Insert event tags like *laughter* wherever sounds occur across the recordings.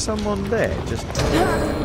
someone there just... *gasps* *laughs*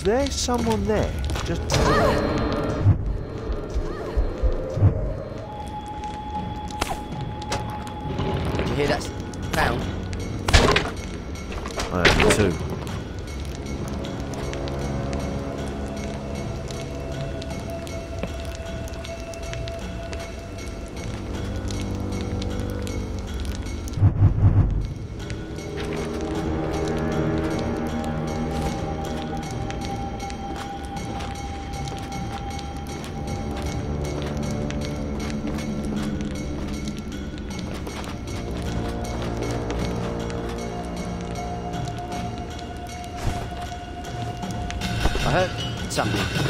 Was there someone there? Just... Ah! pensamento.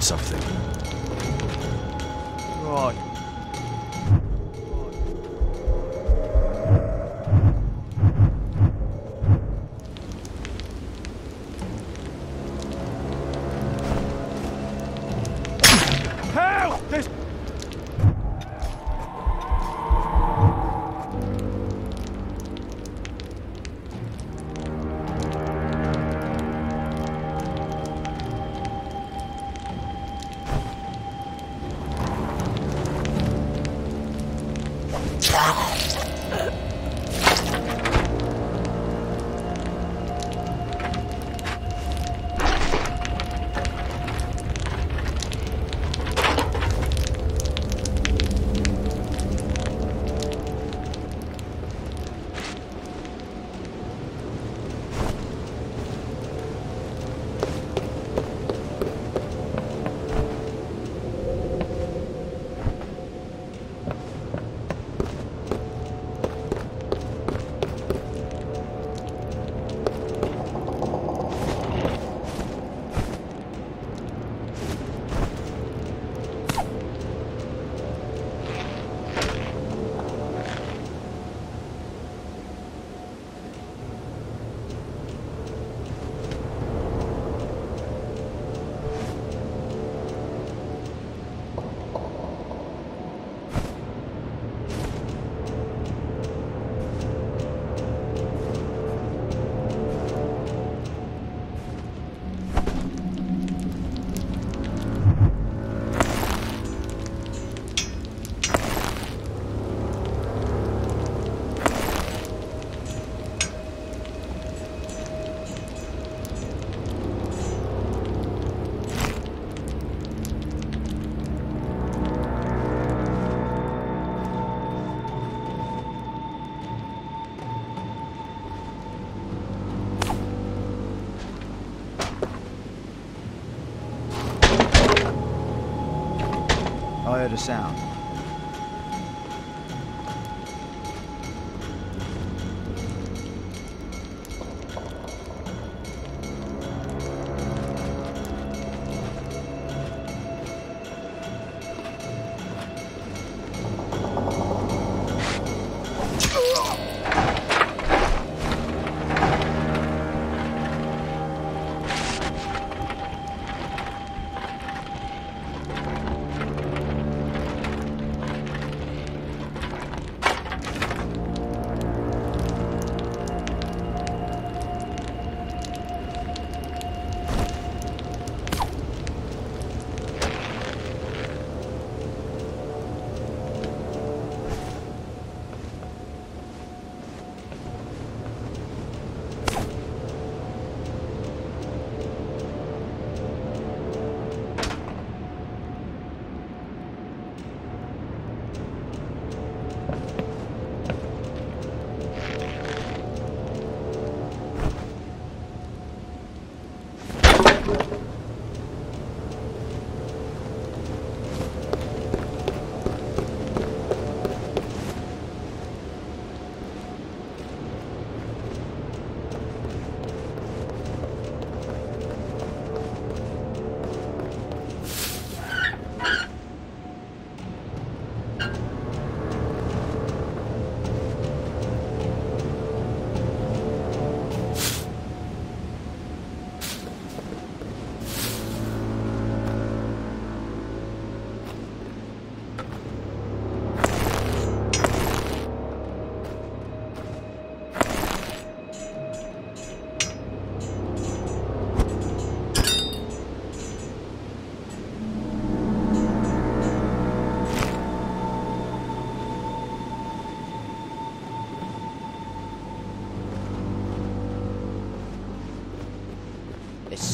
something. Heard a sound.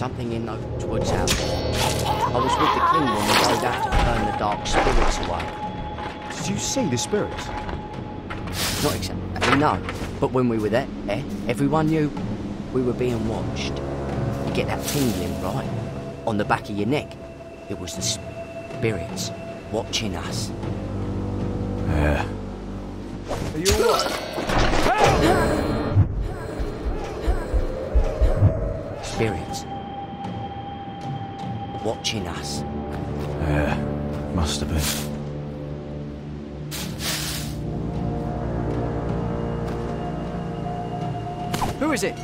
Something in those woods out. I was with the king when we rode out to burn the dark spirits away. Did you see the spirits? Not exactly, no. But when we were there, eh, everyone knew we were being watched. You get that tingling, right? On the back of your neck. It was the spirits watching us. Yeah. Are you alright? Watching us. Yeah. Must have been. Who is it?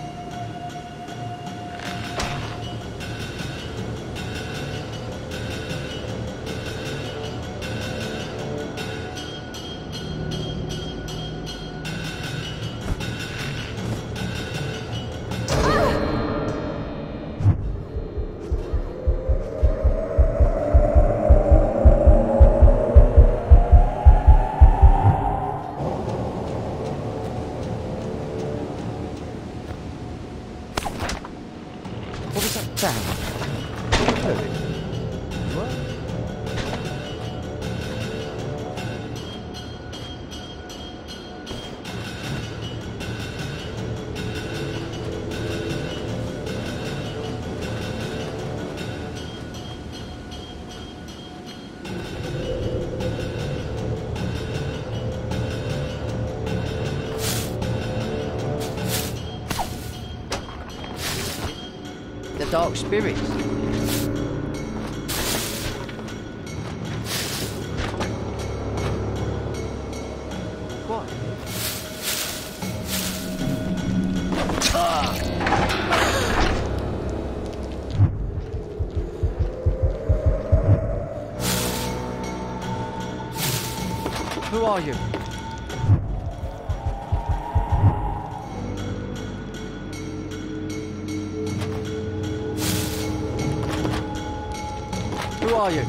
Dark spirits. Who are you?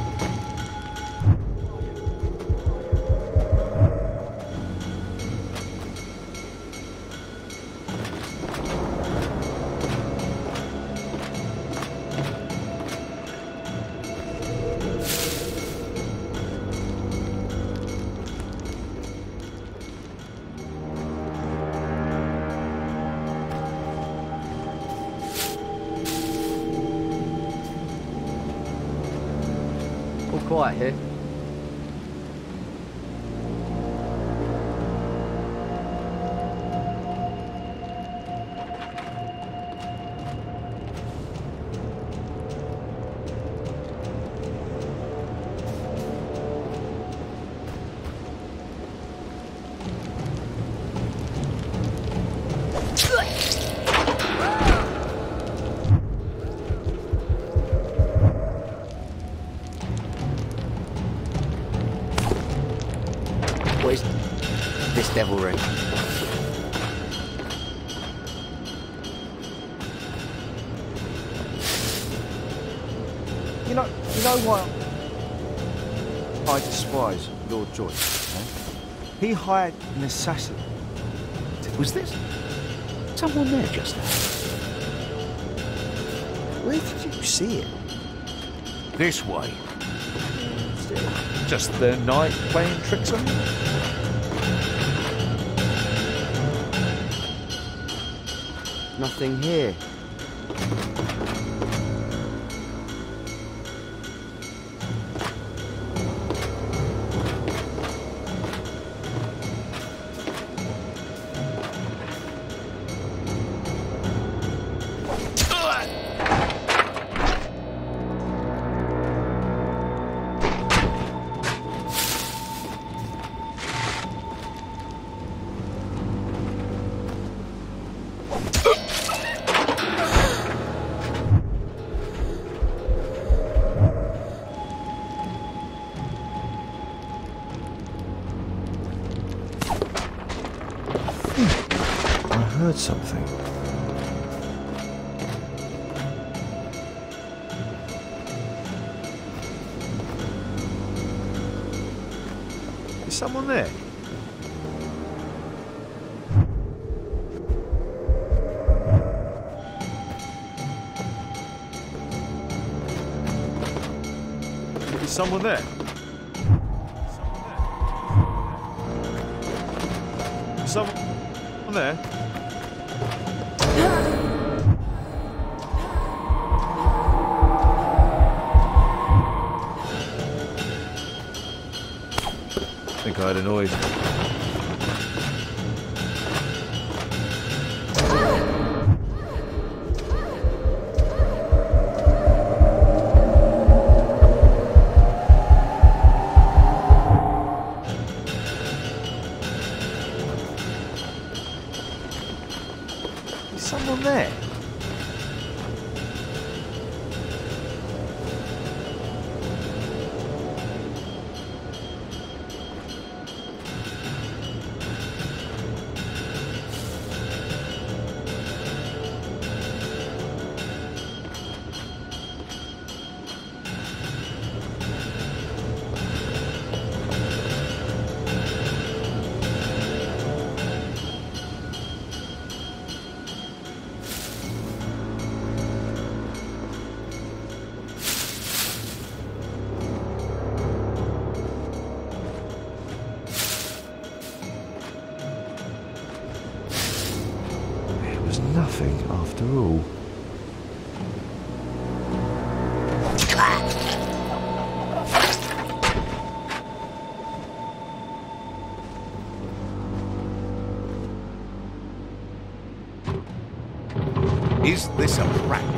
Devilry? You know, you know why I despise Lord Joyce? eh? He hired an assassin. Was this someone there just now? Where did you see it? This way. Just the night playing tricks on you? Nothing here. Something. Is someone there? Is someone there? Someone there? I think Had a noise. Is this a racket?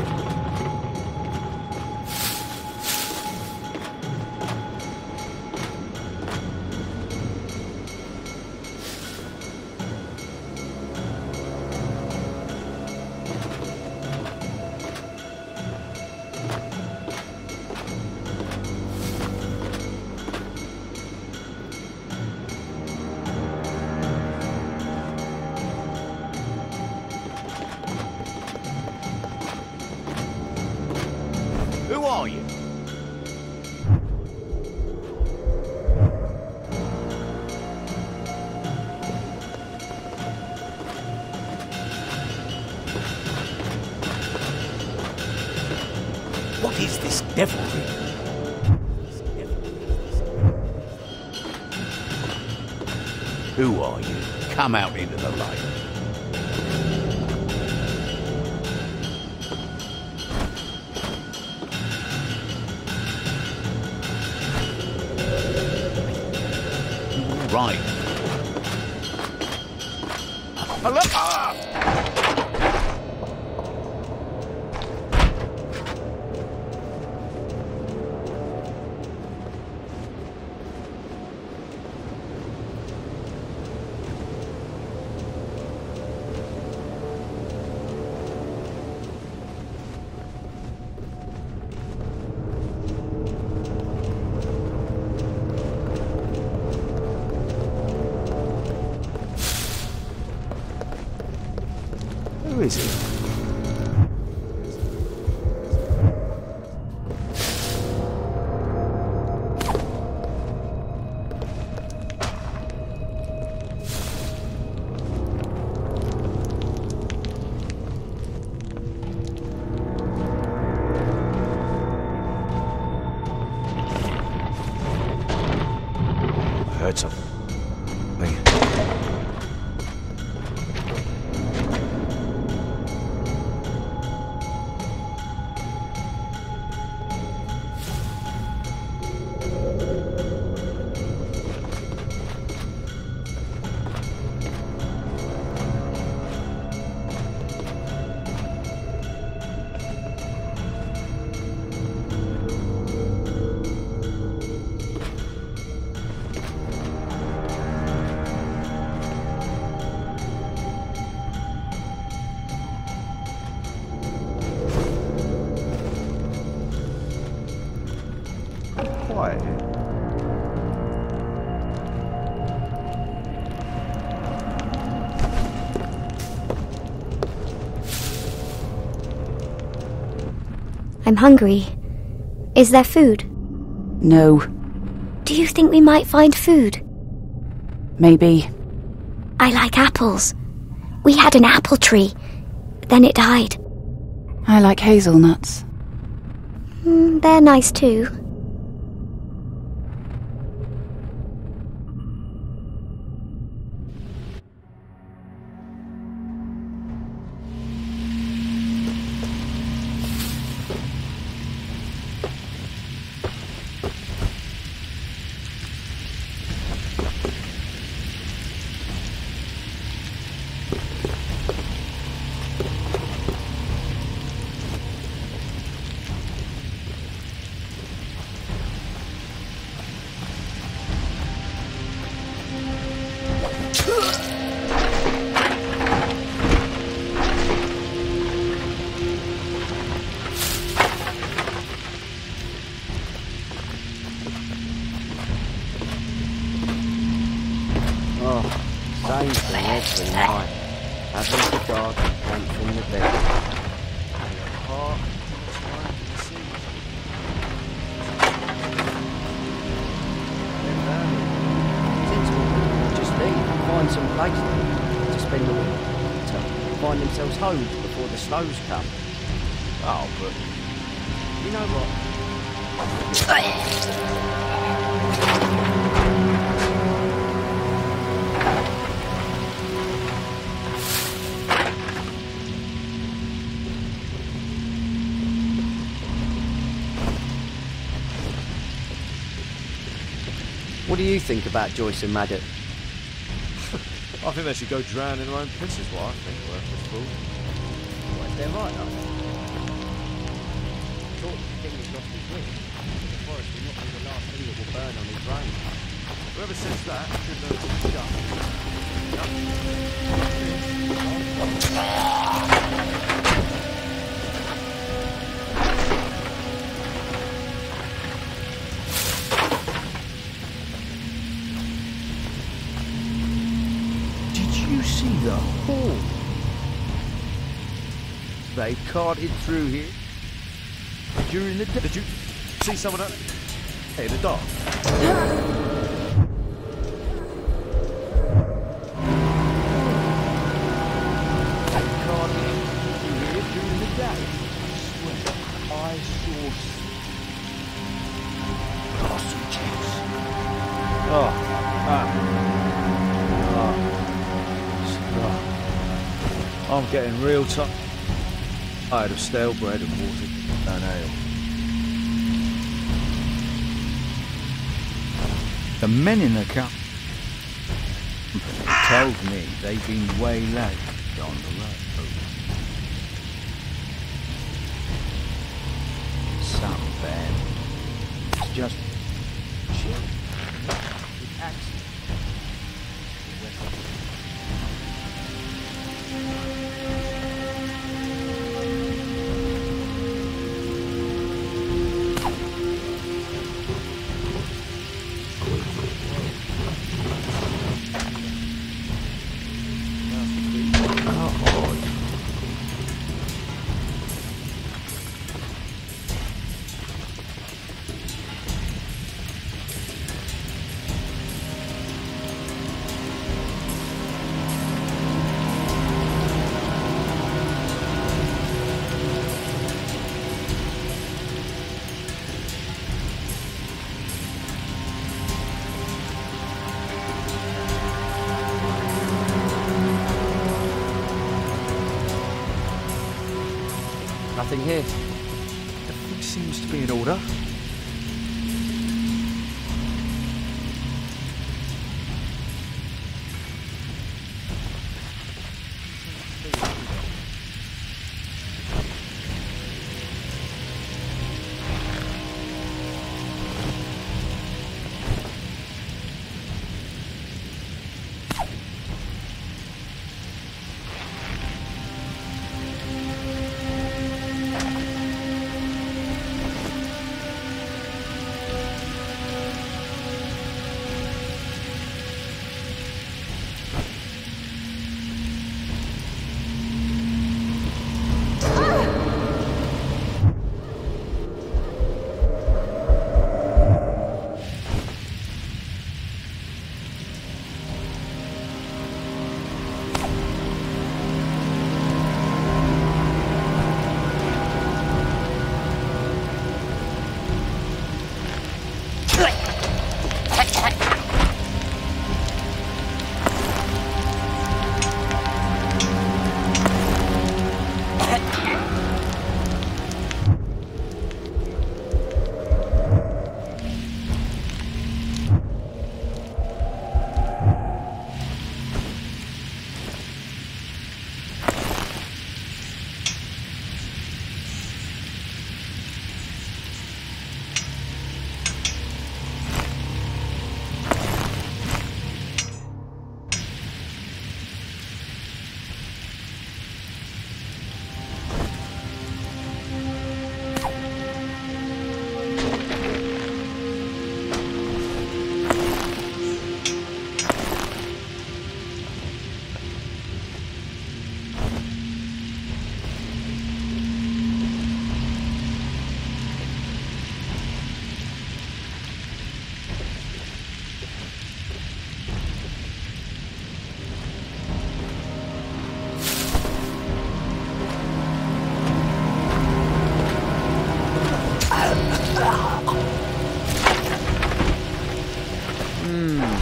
Come out into the light. Right. Hello? Ah! I heard I'm hungry. Is there food? No, Do you think we might find food? maybe. I like apples. We had an apple tree. Then it died. I like hazelnuts. Mm, they're nice too. Every night. Having the dog and from the bed. Heart, mind, and seas. Then Burnley. Just leave and find some place to spend the winter. Find themselves homes before the snows come. Oh, but You know what? *laughs* What do you think about Joyce and Maddox? *laughs* I think they should go drown in their own piss is what I think, worthless fool. What, is that right, though? Thought the king has lost his wit. The forest will not be the last thing that will burn on his reign. Whoever says that should know to shut. Did They carted through here during the day. Did you see someone out Hey, the carted through here during the day. I saw. Oh, ah. Oh. I'm getting real ti- tired of stale bread and watered down ale. The men in the camp told me they've been waylaid on the road. Some bad. Just Nothing here. I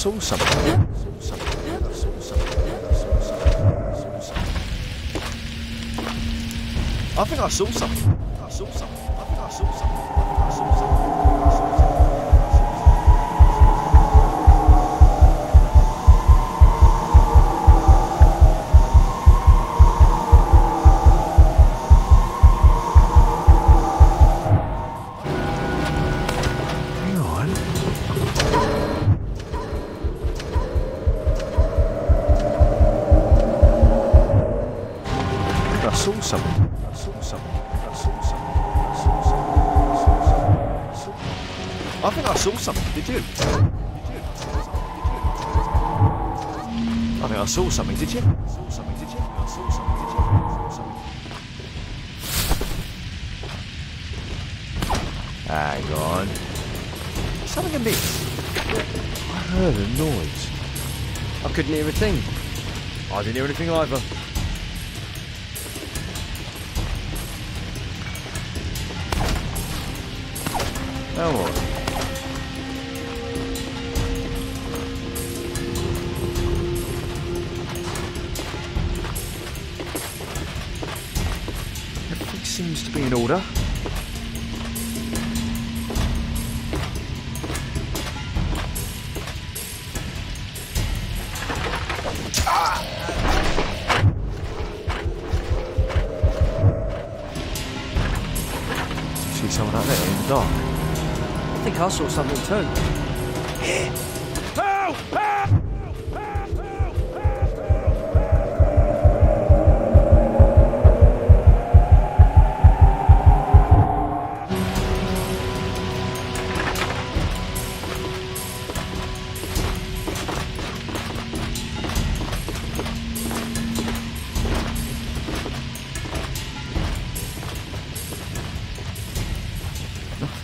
saw something. I think I saw something. I saw something. I think I saw something. I think I saw something. Saw- something. Did you? Did you? I think I saw something. Did you? I saw something. Did you? I saw something. Did you? I. Hang on. Something amiss. I heard a noise. I couldn't hear a thing. I didn't hear anything either. What? Seems to be in order. See someone out there in the dark. I think I saw something too.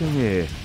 Nothing here.